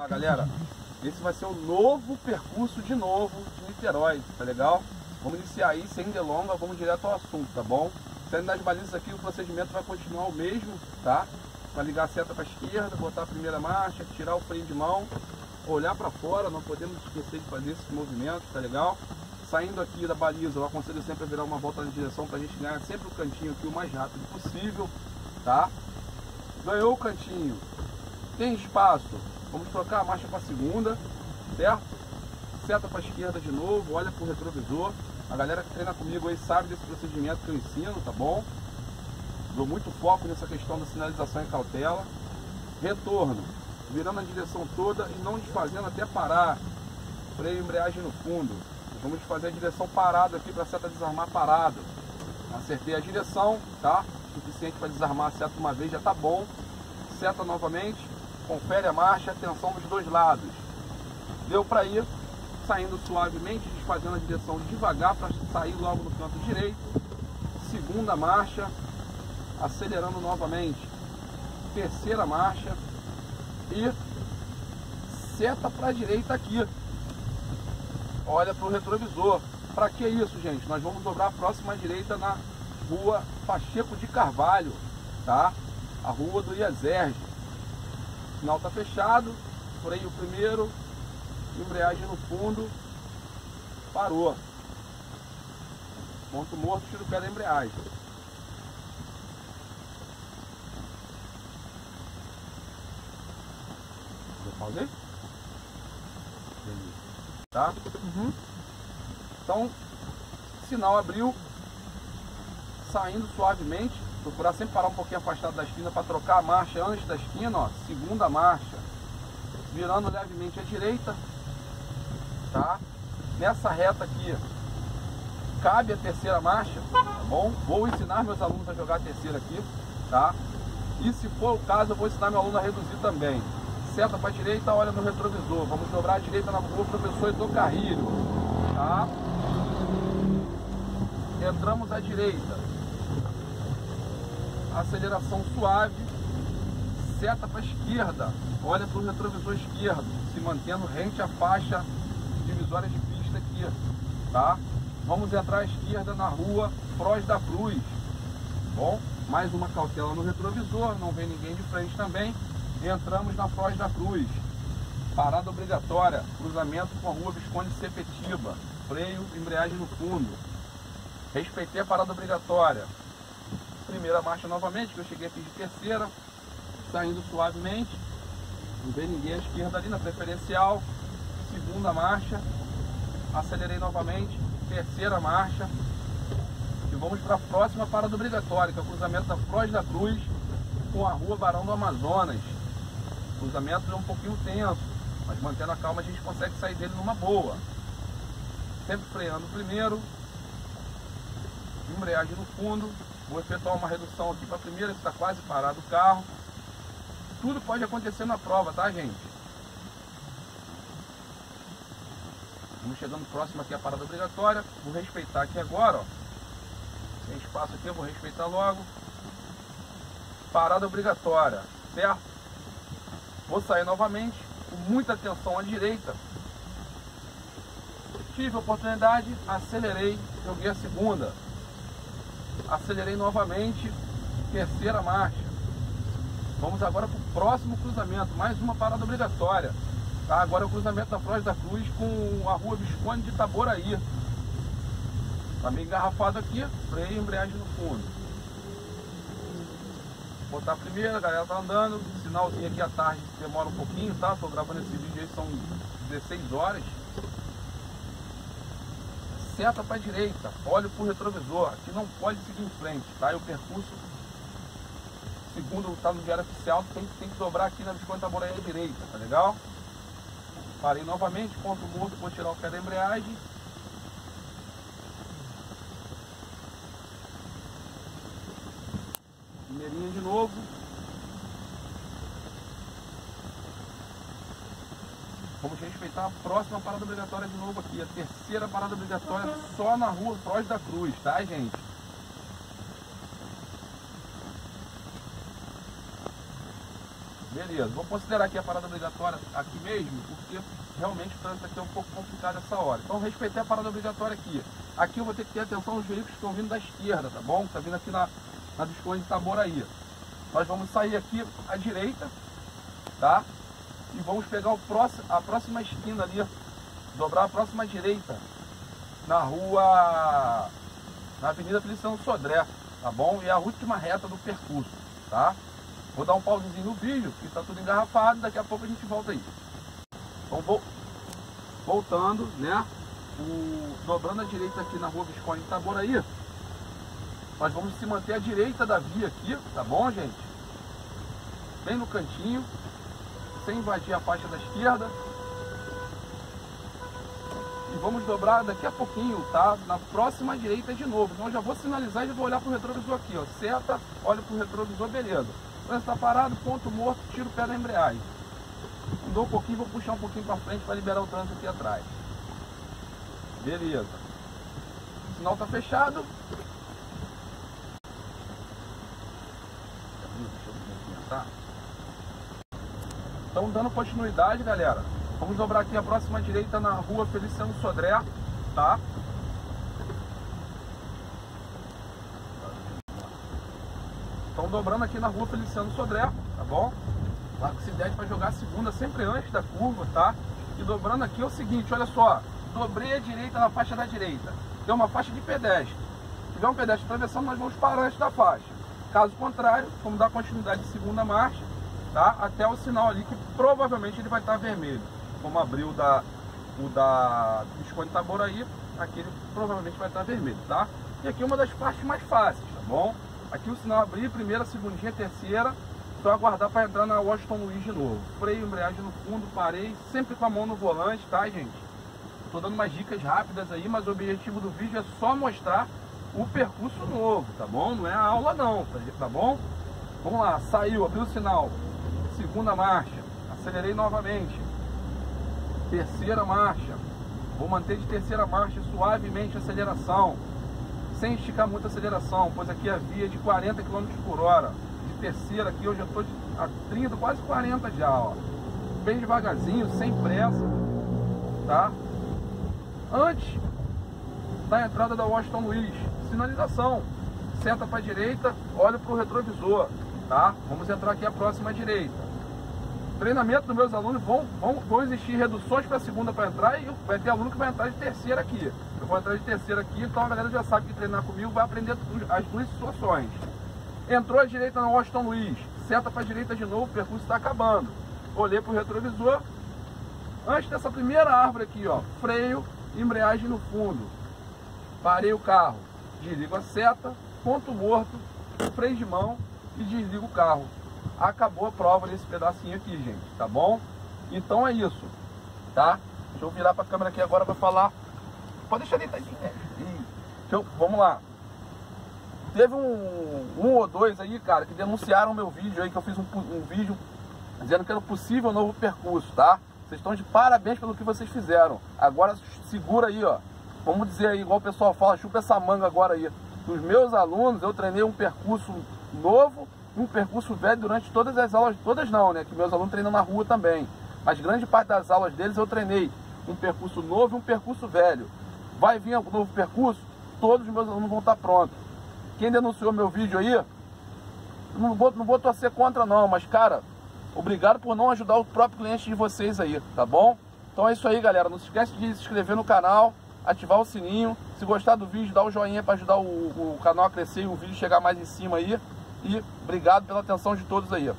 Ah, galera, esse vai ser o novo percurso de novo de Niterói, tá legal? Vamos iniciar aí sem delonga, vamos direto ao assunto, tá bom? Saindo das balizas aqui, o procedimento vai continuar o mesmo, tá? Vai ligar a seta para esquerda, botar a primeira marcha, tirar o freio de mão, olhar para fora, não podemos esquecer de fazer esse movimento, tá legal? Saindo aqui da baliza, eu aconselho sempre a virar uma volta na direção para a gente ganhar sempre o cantinho aqui o mais rápido possível, tá? Ganhou o cantinho, tem espaço, vamos trocar a marcha para a segunda, certo? Seta para a esquerda de novo, olha para o retrovisor. A galera que treina comigo aí sabe desse procedimento que eu ensino, tá bom? Dou muito foco nessa questão da sinalização e cautela. Retorno, virando a direção toda e não desfazendo até parar. Freio embreagem no fundo. Vamos fazer a direção parada aqui para a seta desarmar parado. Acertei a direção, tá? Suficiente para desarmar a seta uma vez, já tá bom. Seta novamente, confere a marcha, atenção dos dois lados. Deu para ir, saindo suavemente, desfazendo a direção devagar para sair logo no canto direito. Segunda marcha, acelerando novamente. Terceira marcha e seta para a direita aqui. Olha para o retrovisor. Para que isso, gente? Nós vamos dobrar a próxima direita na rua Pacheco de Carvalho, tá? A rua do Iazerge sinal está fechado, freio primeiro, embreagem no fundo, parou. Ponto morto, tiro o pé da embreagem. Eu pausei? Tá? Uhum. Então, sinal abriu, saindo suavemente, Procurar sempre parar um pouquinho afastado da esquina para trocar a marcha antes da esquina, ó. Segunda marcha. Virando levemente à direita. Tá? Nessa reta aqui, cabe a terceira marcha, tá bom? Vou ensinar meus alunos a jogar a terceira aqui, tá? E se for o caso, eu vou ensinar meu aluno a reduzir também. Seta para a direita, olha no retrovisor. Vamos dobrar a direita na rua Professor Edu Carrilho, tá? Entramos à direita aceleração suave, seta para a esquerda, olha para o retrovisor esquerdo, se mantendo rente à faixa divisória de pista aqui, tá? Vamos entrar à esquerda na rua Froz da Cruz, bom? Mais uma cautela no retrovisor, não vem ninguém de frente também. Entramos na Froz da Cruz, parada obrigatória, cruzamento com a rua Visconde Sepetiba, freio, embreagem no fundo. Respeitei a parada obrigatória, primeira marcha novamente, que eu cheguei aqui de terceira, saindo suavemente, não vê ninguém à esquerda ali na preferencial, segunda marcha, acelerei novamente, terceira marcha, e vamos para a próxima parada obrigatória, que é o cruzamento da Foz da Cruz com a rua Barão do Amazonas. O cruzamento é um pouquinho tenso, mas mantendo a calma a gente consegue sair dele numa boa. Sempre freando primeiro, embreagem no fundo, Vou efetuar uma redução aqui para a primeira, que está quase parado o carro. Tudo pode acontecer na prova, tá, gente? Estamos chegando próximo aqui à parada obrigatória. Vou respeitar aqui agora, ó. Espaço aqui, eu vou respeitar logo. Parada obrigatória, certo? Vou sair novamente, com muita atenção à direita. Tive a oportunidade, acelerei, joguei a segunda acelerei novamente, terceira marcha. Vamos agora para o próximo cruzamento, mais uma parada obrigatória. Tá? Agora é o cruzamento da Flores da Cruz com a rua Visconde de Itaboraí. Está meio engarrafado aqui, freio embreagem no fundo. Vou botar a primeira, a galera tá andando, sinalzinho aqui à tarde demora um pouquinho, tá? Tô gravando esse vídeo aí, são 16 horas seta para a direita, olho para o retrovisor, aqui não pode seguir em frente, tá? E o percurso, segundo está no diário oficial, tem, tem que dobrar aqui na Visconde Itaboraí direita, tá legal? Parei novamente, ponto morto, vou tirar o pé da embreagem. Primeirinha de novo. Vamos respeitar a próxima parada obrigatória de novo aqui. A terceira parada obrigatória só na rua Foz da Cruz, tá, gente? Beleza, vou considerar aqui a parada obrigatória aqui mesmo, porque realmente o trânsito aqui é um pouco complicado essa hora. Então respeitei a parada obrigatória aqui. Aqui eu vou ter que ter atenção aos veículos que estão vindo da esquerda, tá bom? Tá vindo aqui na, na Visconde de Itaboraí. Nós vamos sair aqui à direita, tá? E vamos pegar o próximo, a próxima esquina ali, dobrar a próxima direita na rua, na Avenida Feliciano Sodré, tá bom? E a última reta do percurso, tá? Vou dar um pauzinho no vídeo, que está tudo engarrafado, daqui a pouco a gente volta aí. Então vou voltando, né? O, dobrando a direita aqui na rua Visconde Itaboraí. Nós vamos se manter à direita da via aqui, tá bom, gente? Bem no cantinho, sem invadir a faixa da esquerda. E vamos dobrar daqui a pouquinho, tá? Na próxima direita de novo. Então eu já vou sinalizar e já vou olhar pro retrovisor aqui, ó. Seta, olha pro retrovisor, beleza trânsito está parado, ponto morto, tiro o pé da embreagem. Andou um pouquinho, vou puxar um pouquinho para frente para liberar o trânsito aqui atrás. Beleza. O sinal está fechado. Estamos dando continuidade, galera. Vamos dobrar aqui a próxima direita na rua Feliciano Sodré, tá? Estão dobrando aqui na rua Feliciano Sodré, tá bom? Largo Cidete para jogar a segunda sempre antes da curva, tá? E dobrando aqui é o seguinte, olha só. Dobrei a direita na faixa da direita. Tem uma faixa de pedestre. Se tiver um pedestre atravessando, nós vamos parar antes da faixa. Caso contrário, vamos dar continuidade de segunda marcha, tá? Até o sinal ali que provavelmente ele vai estar vermelho. Como abriu da, o da Visconde Taboraí, aqui ele provavelmente vai estar vermelho, tá? E aqui uma das partes mais fáceis, tá bom? Aqui o sinal abrir, primeira, segundinha, terceira. Só aguardar para entrar na Washington Luiz de novo. Freio, embreagem no fundo, parei, sempre com a mão no volante, tá, gente? Estou dando umas dicas rápidas aí, mas o objetivo do vídeo é só mostrar o percurso novo, tá bom? Não é a aula não, tá, tá bom? Vamos lá, saiu, abriu o sinal. Segunda marcha, acelerei novamente. Terceira marcha. Vou manter de terceira marcha suavemente a aceleração sem esticar muito a aceleração, pois aqui a via é de 40 km por hora. De terceira aqui eu já estou a 30, quase 40 já, ó. Bem devagarzinho, sem pressa, tá? Antes da entrada da Washington Luiz, sinalização. Senta para a direita, olha para o retrovisor, tá? Vamos entrar aqui a próxima direita treinamento dos meus alunos vão, vão, vão existir reduções para a segunda para entrar e vai ter aluno que vai entrar de terceira aqui. Eu vou entrar de terceira aqui, então a galera já sabe que treinar comigo vai aprender as duas situações. Entrou à direita na Washington Luiz, seta para a direita de novo, o percurso está acabando. Olhei para o retrovisor. Antes dessa primeira árvore aqui, ó, freio, embreagem no fundo. Parei o carro, desligo a seta, ponto morto, freio de mão e desligo o carro acabou a prova nesse pedacinho aqui, gente, tá bom? Então é isso, tá? Deixa eu virar para a câmera aqui agora para falar. Pode deixar deitadinho, né? Eu, vamos lá. Teve um, um ou dois aí, cara, que denunciaram meu vídeo aí, que eu fiz um, um vídeo dizendo que era possível um novo percurso, tá? Vocês estão de parabéns pelo que vocês fizeram. Agora segura aí, ó. Vamos dizer aí, igual o pessoal fala, chupa essa manga agora aí. Dos meus alunos, eu treinei um percurso novo um percurso velho durante todas as aulas, todas não, né? Que meus alunos treinam na rua também. Mas grande parte das aulas deles eu treinei um percurso novo e um percurso velho. Vai vir um novo percurso, todos os meus alunos vão estar prontos. Quem denunciou meu vídeo aí, não vou, não vou torcer contra não, mas cara, obrigado por não ajudar o próprio cliente de vocês aí, tá bom? Então é isso aí, galera. Não se esquece de se inscrever no canal, ativar o sininho. Se gostar do vídeo, dá o joinha para ajudar o, o canal a crescer e o vídeo chegar mais em cima aí. E obrigado pela atenção de todos aí.